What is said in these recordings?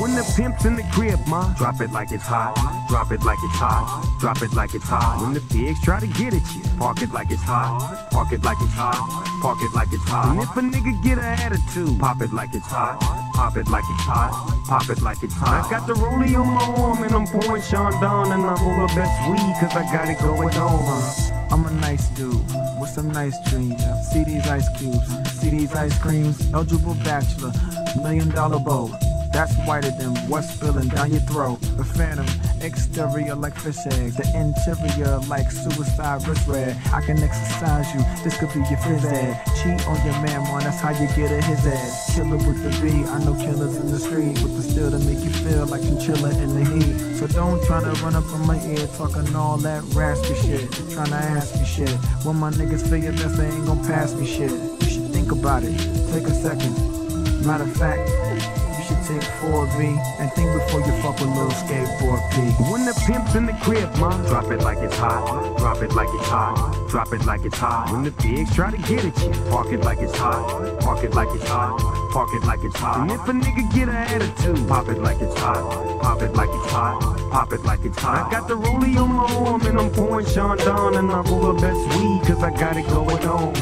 When the pimp's in the crib, ma, drop it like it's hot. Drop it like it's hot. Drop it like it's hot. When the pigs try to get at you, park it like it's hot. Park it like it's hot. Park it like it's hot. And if a nigga get an attitude, pop it like it's hot. Pop it like it's hot. Pop it like it's hot. I got the rollie on my arm and I'm pouring Chandon and I'm over best weed cause I got it going on. I'm a nice dude with some nice dreams. See these ice cubes, see these ice creams. Eligible bachelor, million dollar bow. That's whiter than what's spilling down your throat. The phantom, exterior like fish eggs, the interior like suicide wrist red. I can exercise you, this could be your phys ed. Cheat on your man, man, that's how you get a his ass. Killer with the B, I know killers in the street with the steel to make you feel like chinchilla in the heat. So don't try to run up on my ear talking all that raspy shit. Trying to ask me shit. When my niggas figure best, they ain't gonna pass me shit. You should think about it, take a second. Matter of fact, you should take 4B and think before you fuck with little skateboard P. When the pimp's in the crib, ma, drop it like it's hot. Drop it like it's hot. Drop it like it's hot. When the pigs try to get at you, park it like it's hot. Park it like it's hot. Park it like it's hot. And if a nigga get an attitude, pop it like it's hot. Pop it like it's hot. Pop it like it's hot. I got the rollie on my arm and I'm pouring Chandon and I roll the best weed cause I got it going on.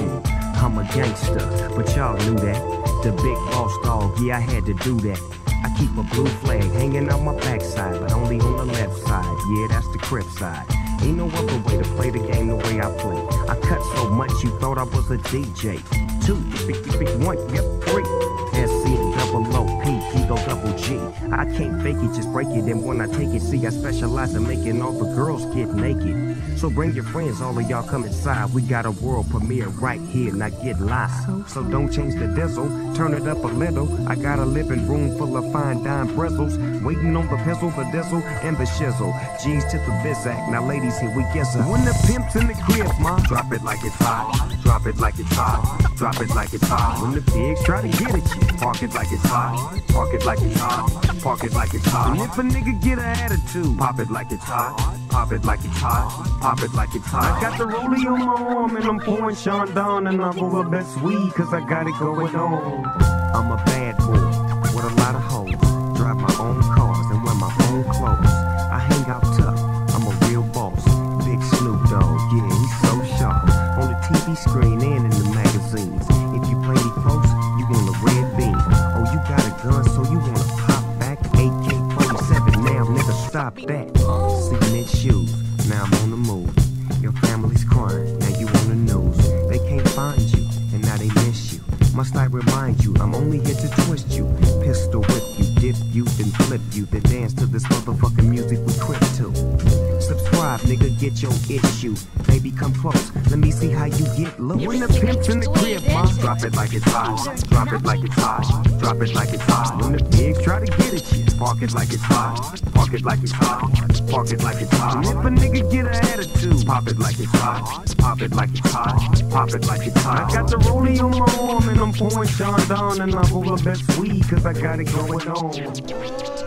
I'm a gangster, but y'all knew that. The big boss dog, yeah, I had to do that. I keep a blue flag hanging on my backside, but only on the left side. Yeah, that's the crib side. Ain't no other way to play the game the way I play. I cut so much you thought I was a DJ. Two, big, big, one, yep, three. I can't fake it, just break it. And when I take it, see, I specialize in making all the girls get naked. So bring your friends, all of y'all come inside. We got a world premiere right here, now get live. So don't change the diesel, turn it up a little. I got a living room full of fine dime bristles. Waiting on the pistol, the diesel, and the shizzle. G's to the bizac, now ladies, here we get some. When the pimp's in the crib, ma, drop it like it's hot. Drop it like it's hot. Drop it like it's hot. When the pigs try to get at you, park it like it's hot. Park it like it's hot. Park it like it's hot. And if a nigga get an attitude, pop it like it's hot. Pop it like it's hot. Pop it like it's hot. I got the rollie on my arm and I'm pouring Chandon and I'm over best weed cause I got it going on. I'm a bad boy with a lot of hoes. Drive my own cars and wear my own clothes. I hang out tough. I'm a real boss. Big Snoop Dogg, yeah, he's so sharp. On the TV screen and in the magazines. Stop that. Cement shoes, now I'm on the move. Your family's crying, now you on the news. They can't find you, and now they miss you. Must I remind you, I'm only here to twist you. Pistol whip you, you, then flip you, then dance to this motherfucking music we crip to. Subscribe, nigga, get your issue. Baby, come close, let me see how you get low. When the pimp's in the crib, ma, drop it like it's hot. Drop it like it's hot. Drop it like it's hot. When the pigs try to get at you, park it like it's hot. Park it like it's hot. Park it like it's hot. And if a nigga get an attitude, pop it like it's hot. Pop it like it's hot. Pop it like it's hot. I got the rollie on my arm and I'm pouring Chandon and I'm over best weed cause I got it going on.